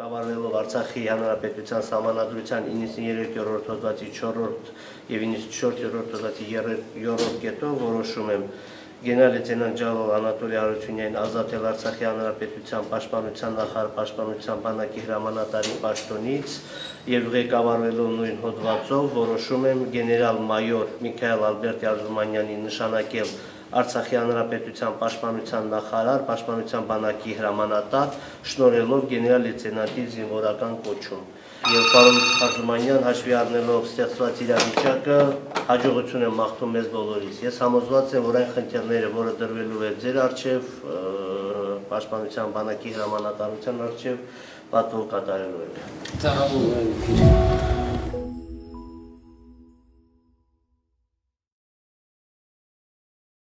ղեկավարվելով Արցախի Հանրապետության Սահմանադրության 93-րդ հոդվածի 4-րդ եւ 94-րդ հոդվածի 3-րդ կետով որոշում եմ գեներալ լեյտենանտ ջալալ Անատոլի Արությունյանին ազատել Արցախի Հանրապետության Պաշտպանության նախարար Պաշտպանության բանակի հրամանատարի պաշտոնից եւ ղեկավարվելով նույն հոդվածով որոշում եմ գեներալ-մայոր Միքայել Ալբերտ Արզումանյանին նշանակել Արցախի Հանրապետության Պաշտպանության նախարար, Պաշտպանության բանակի հրամանատար, շնորհելով գեներալ լեյտենանտի զինվորական կոչում։ Եվ պարոն Արզումանյան հաշվի առնելով ստեղծված իրավիճակը հաջողություն եմ մաղթում մեզ բոլորիս։ Ես համոզված եմ, որ այն խնդիրները, որը դրվելու է ձեր արչև, Պաշտպանության բանակի հրամանատարության արչև, պատվով կատարելու եք։ Ծառայում